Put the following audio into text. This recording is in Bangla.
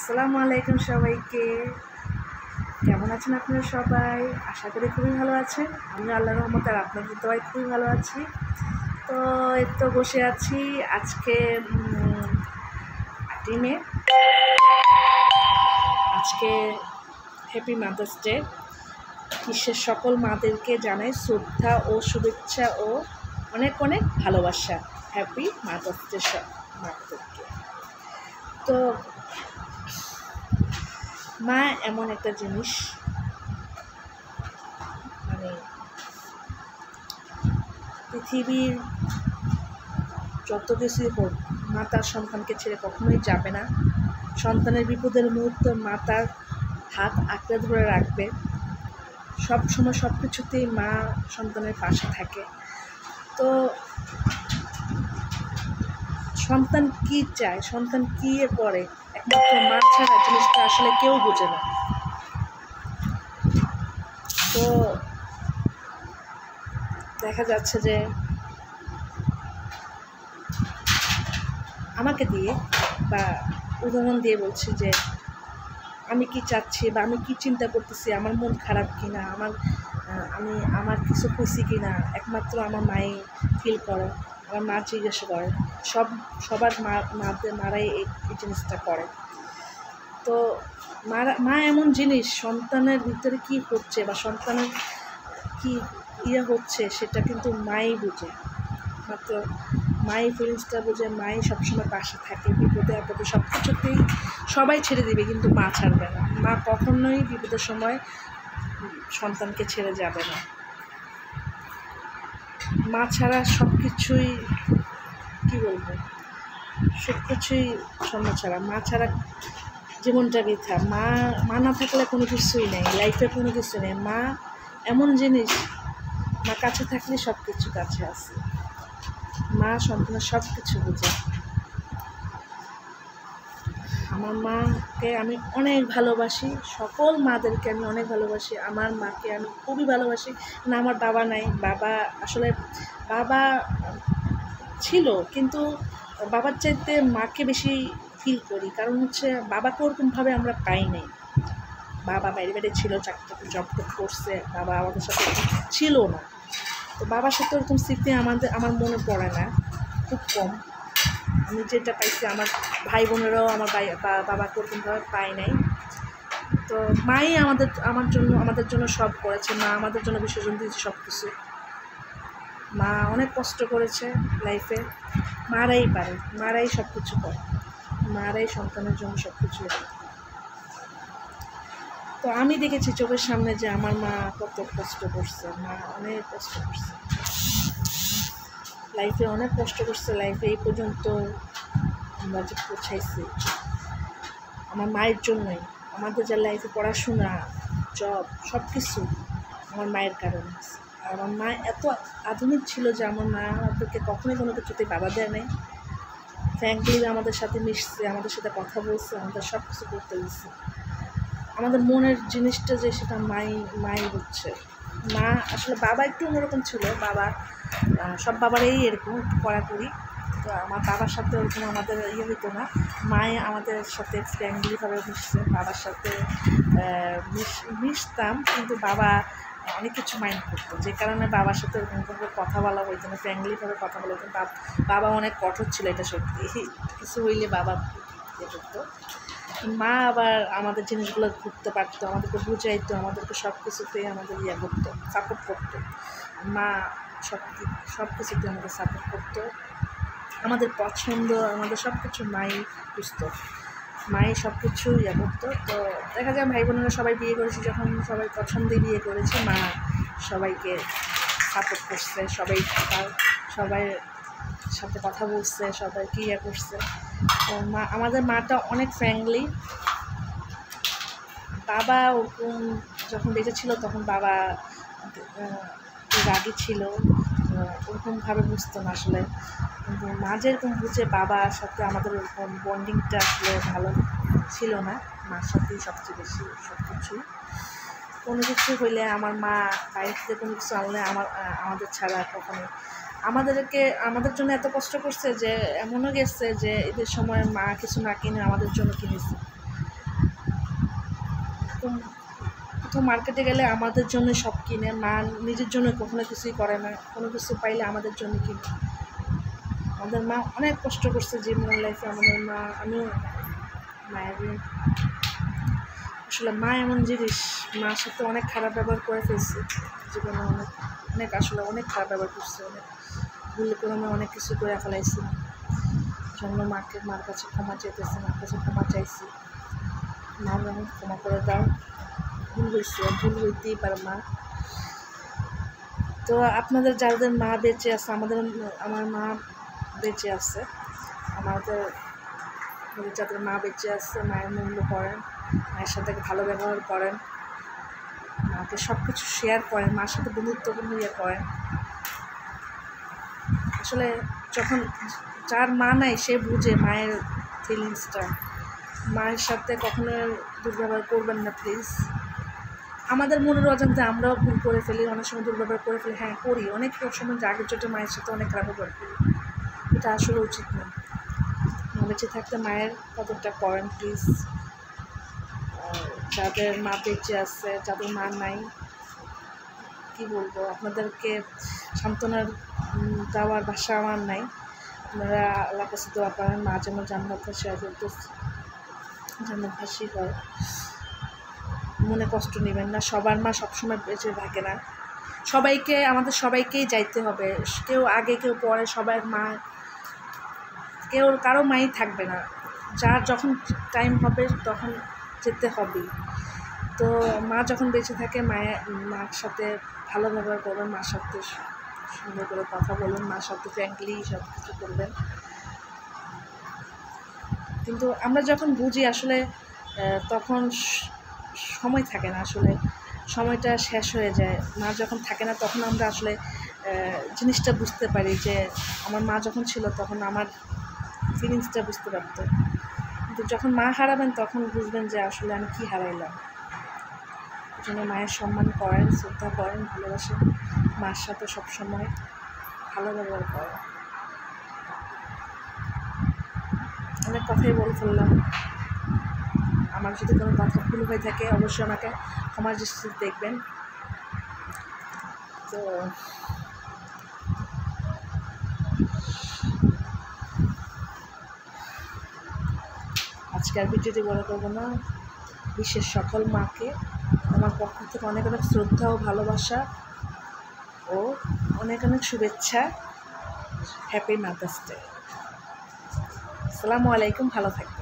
আসসালামু আলাইকুম সবাইকে। কেমন আছেন আপনারা সবাই? আশা করি খুবই ভালো আছেন। আমি আল্লাহ রহমত আর আপনাদের দোয়াই খুবই ভালো আছি। তো এই তো বসে আছি আজকে টিমে আজকে হ্যাপি মাদার্স ডে বিশ্বের সকল মাদেরকে জানাই শ্রদ্ধা ও শুভেচ্ছা ও অনেক অনেক ভালোবাসা। হ্যাপি মাদার্স ডে সব মাদেরকে। তো মা এমন একটা জিনিস মানে পৃথিবীর যত কিছুই হোক, মা তার সন্তানকে ছেড়ে কখনোই যাবে না। সন্তানের বিপদের মুহূর্তে মা তার হাত আঁকড়ে ধরে রাখবে। সব সময় সব কিছুতেই মা সন্তানের পাশে থাকে। তো সন্তান কি চায়? সন্তান কি করে? একমাত্র মা ছাড়া জিনিসটা আসলে কেউ বোঝে না। তো দেখা যাচ্ছে যে আমাকে দিয়ে বা উদাহরণ দিয়ে বলছি যে আমি কি চাচ্ছি বা আমি কি চিন্তা করতেছি, আমার মন খারাপ কি না আমার আমি, আমার কিছু খুশি কি না একমাত্র আমার মায়ে ফিল করে। আমার মা জিজ্ঞাসা করে। সব, সবার মা মাদের মারাই এই জিনিসটা করে। তো মারা, মা এমন জিনিস, সন্তানের ভিতরে কি হচ্ছে বা সন্তানের কি ইয়ে হচ্ছে সেটা কিন্তু মাই বুঝে। মাত্র মাই ফিলিংসটা বুঝে, মাই সবসময় পাশে থাকে, বিপদে আপদে সব কিছুতেই সবাই ছেড়ে দিবে, কিন্তু মা ছাড়বে না। মা কখনোই বিপদের সময় সন্তানকে ছেড়ে যাবে না। মা ছাড়া সব কিছুই, কী বলব, সব কিছুই সম্ভব ছাড়া। মা ছাড়া জীবনটা বৃথা। মা মা না থাকলে কোনো কিছুই নেই লাইফে কোনো কিছু নেই। মা এমন জিনিস, মা কাছে থাকলে সব কিছু কাছে আছে। মা সম্পূর্ণ সব কিছু বোঝে। আমার মাকে আমি অনেক ভালোবাসি, সকল মাদেরকে আমি অনেক ভালোবাসি, আমার মাকে আমি খুবই ভালোবাসি, না আমার বাবা নাই, বাবা আসলে বাবা ছিল, কিন্তু বাবার চাইতে মাকে বেশি ফিল করি, কারণ হচ্ছে বাবাকে ওরকমভাবে আমরা পাই নাই। বাবা বাইরে বাইরে ছিল, চাকরি জব করছে, বাবা আমাদের সাথে ছিল না। তো বাবার সাথে ওরকম স্মৃতি আমাদের, আমার মনে পড়ে না, খুব কম। আমি যেটা পাইছি, আমার ভাই বোনেরাও আমার বাবাকে ওরকমভাবে পাই নাই। তো মাই আমাদের, আমার জন্য, আমাদের জন্য সব করেছে। মা আমাদের জন্য বিসর্জন দিয়েছে সব কিছু মা অনেক কষ্ট করেছে লাইফে মারাই পারে, মারাই সব কিছু করে। মারাই সন্তানের জন্য সব কিছু তো আমি দেখেছি চোখের সামনে যে আমার মা কত কষ্ট করছে, মা অনেক কষ্ট করছে। লাইফে অনেক কষ্ট করছে লাইফে এই পর্যন্ত আমরা যে পৌঁছাইছি। আমার মায়ের জন্যই, আমাদের যা লাইফে পড়াশোনা জব সব কিছু আমার মায়ের কারণে। আর আমার মা এত আধুনিক ছিল যে আমার মা আমাদেরকে কখনোই কোনো কিছুতে বাধা দেয় নাই। ফ্র্যাঙ্কলি আমাদের সাথে মিশছে, আমাদের সাথে কথা বলছে, আমাদের সব কিছু করতে দিচ্ছে আমাদের মনের জিনিসটা যে সেটা মাই মাই হচ্ছে। মা, আসলে বাবা একটু অন্যরকম ছিল। বাবা সব বাবারাই এরকম কড়াকড়ি। তো আমার বাবার সাথে ওরকম আমাদের ইয়ে হতো না। মায়ে আমাদের সাথে ফ্র্যাঙ্কলিভাবে মিশছে। বাবার সাথে মিশতাম, কিন্তু বাবা অনেক কিছু মাইন্ড করতো। যে কারণে বাবার সাথে ওরকমভাবে কথা বলা হইতো না ফ্র্যাঙ্কলিভাবে কথা বলা হতো বাবা অনেক কঠোর ছিল এটা সত্যি। কিছু হইলে বাবা ইয়ে করতো। মা আবার আমাদের জিনিসগুলো ঘুরতে পারতো, আমাদেরকে বুঝাইতো, আমাদেরকে সব কিছুতেই আমাদের ইয়ে করতো সাপোর্ট করতো। মা সব সব কিছুতে আমাদের সাপোর্ট করতো। আমাদের পছন্দ, আমাদের সব কিছু মাই বুঝতো। মাই সব কিছু ইয়ে করতো। তো দেখা যায় ভাই বোনেরা সবাই বিয়ে করেছে, যখন সবাই পছন্দে বিয়ে করেছে, মা সবাইকে সাপোর্ট করছে, সবাই সবাই সাথে কথা বলছে, সবাইকে ইয়ে করছে। তো মা আমাদের মাটা অনেক ফ্র্যাঙ্কলি বাবা ওরকম যখন বেঁচে ছিল তখন বাবা রাগি ছিল। ওরকমভাবে বুঝতো না আসলে। কিন্তু মা যেরকম বুঝে, বাবার সাথে আমাদের ওরকম বন্ডিংটা আসলে ভালো ছিল না। মার সাথেই সবচেয়ে বেশি সব কিছু কোনো কিছু হইলে আমার মা বাইরে থেকে কোনো কিছু আনলে আমার আমাদের ছাড়া কখনো আমাদেরকে, আমাদের জন্য এত কষ্ট করছে যে, এমনও গেছে যে এদের সময় মা কিছু না কিনে আমাদের জন্য কিনেছে। কোথাও মার্কেটে গেলে আমাদের জন্য সব কিনে, মা নিজের জন্য কখনো কিছুই করে না, কোনো কিছু পাইলে আমাদের জন্য কিনে। আমাদের মা অনেক কষ্ট করছে জীবনের লাইফে আমাদের মা, আমিও মায়ের আসলে মা এমন জিনিস মার সাথে অনেক খারাপ ব্যবহার করে ফেলছি। জীবনে অনেক অনেক আসলে অনেক খারাপ ব্যবহার করছে, অনেক ভুল করে আমি অনেক কিছু করে ফেলাইছি জন্য মাকে, মার কাছে ক্ষমা চাইতেছি, মার কাছে ক্ষমা চাইছি। মা যেমন ক্ষমা করে দাও। ভুল হয়েছে ভুল হইতেই পারে মা। তো আপনাদের যাদের মা বেঁচে আছে, আমাদের, আমার মা বেঁচে আছে, আমাদের যাদের মা বেঁচে আছে, মায়ের মূল্য করেন। মায়ের সাথে ভালো ব্যবহার করেন। মাকে সব কিছু শেয়ার করেন, মার সাথে বন্ধুত্বপূর্ণ ইয়ে করেন। আসলে যখন যার মা নাই, সে বুঝে মায়ের ফিলিংসটা মায়ের সাথে কখনো দুর্ব্যবহার করবেন না প্লিজ আমাদের মনের অজান্তে আমরাও ভুল করে ফেলি, অনেক সময় দুর্ব্যবহার করে ফেলি। হ্যাঁ করি। অনেক সময় জাগের চোটে মায়ের সাথে অনেক খারাপ ব্যবহার করি এটা আসলে উচিত না বেঁচে থাকতে মায়ের কতটা করেন প্লিজ যাদের মা বেঁচে আছে, যাদের মা নাই, কি বলব? আপনাদেরকে সান্ত্বনার দেওয়ার ভাষা আমার নাই। আপনারা আল্লাহ কাছে দোয়া করেন, মা যেন জান্নাত শেয়ার করতে জান্নাত ভাসি হয়। মনে কষ্ট নেবেন না, সবার মা সবসময় বেঁচে থাকে না। সবাইকে, আমাদের সবাইকেই যাইতে হবে। কেউ আগে, কেউ পরে সবাই মা, কেউ, কারও মাই থাকবে না। যার যখন টাইম হবে, তখন যেতে তো মা যখন বেঁচে থাকে, মায়ের, মার সাথে ভালো ব্যবহার করবেন, মার সাথে সুন্দর করে কথা বলবেন মার সাথে ফ্র্যাঙ্কলি সব কিছু করবেন। কিন্তু আমরা যখন বুঝি আসলে তখন সময় থাকে না আসলে, সময়টা শেষ হয়ে যায়। মা যখন থাকে না তখন আমরা আসলে জিনিসটা বুঝতে পারি যে, আমার মা যখন ছিল তখন আমার ফিলিংসটা বুঝতে পারতো। কিন্তু যখন মা হারাবেন, তখন বুঝবেন যে আসলে আমি কী হারাইলাম। জন্য মায়ের সম্মান করেন, শ্রদ্ধা করেন, ভালোবাসেন। মার সাথে সবসময় ভালো ব্যবহার করেন। অনেক কথাই বলে ফেললাম। আমার যদি কোনো কথা ভুল হয়ে থাকে, অবশ্যই আমাকে ক্ষমার দৃষ্টিতে দেখবেন। তো আজকে আর ভিডিওটি বড় করব না। বিশ্বের সকল মাকে আমার পক্ষ থেকে অনেক অনেক শ্রদ্ধা ও ভালোবাসা ও অনেক অনেক শুভেচ্ছা। হ্যাপি মাদার্স ডে আসসালামু আলাইকুম, ভালো থাকবেন।